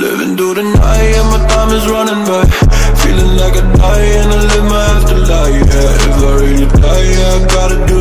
Living through the night and my time is running by. Feeling like I die and I live my afterlife. Yeah, if I really die, yeah, I gotta do